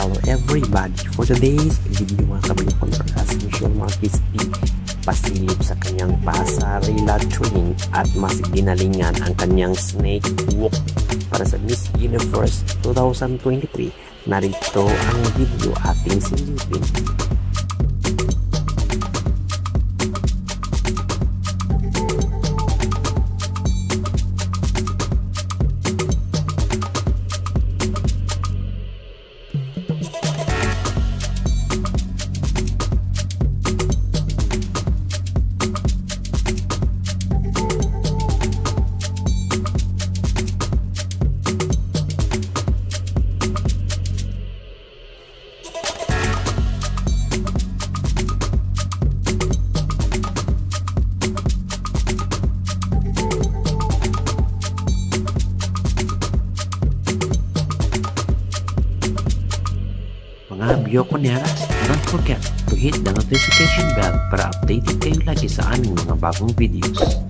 Hello everybody! For today's video mga kablikon as usual mga crispy pasilip sa kanyang pasarela train at mas ginalingan ang kanyang snake walk para sa Miss Universe 2023. Narito ang video ating silipin. Mga Bioconeras, don't forget to hit the notification bell para updated kayo lagi sa aming mga bagong videos.